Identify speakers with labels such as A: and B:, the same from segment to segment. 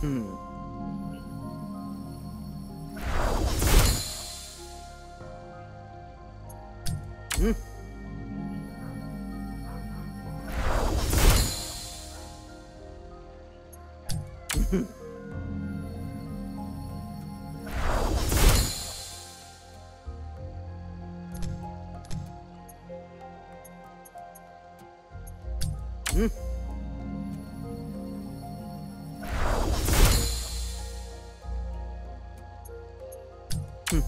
A: Hmm.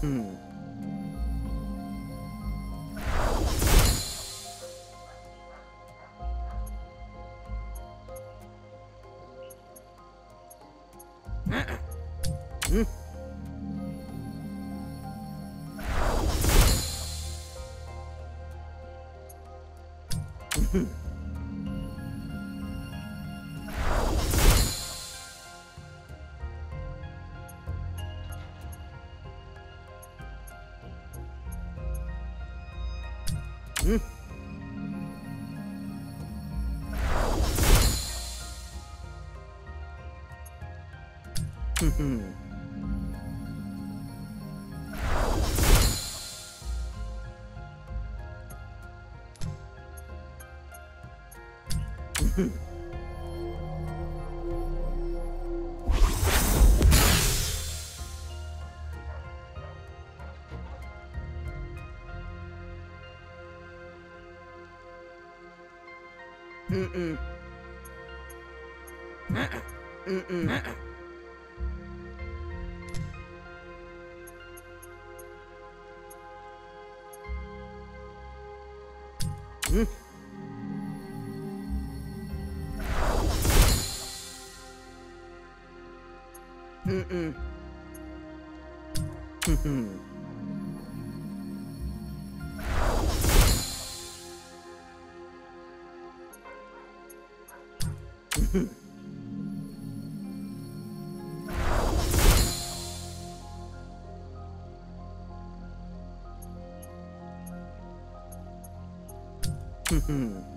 A: Hmm. うんふんふんうん。嗯嗯嗯。嗯 Hmm.